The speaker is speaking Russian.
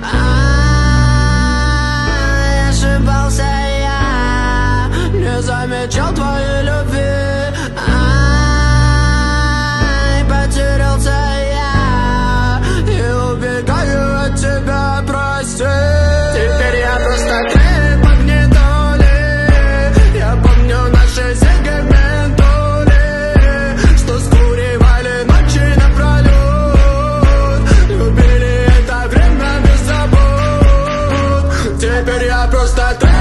А, ошибался я, не замечал твою любовь. Теперь я просто трек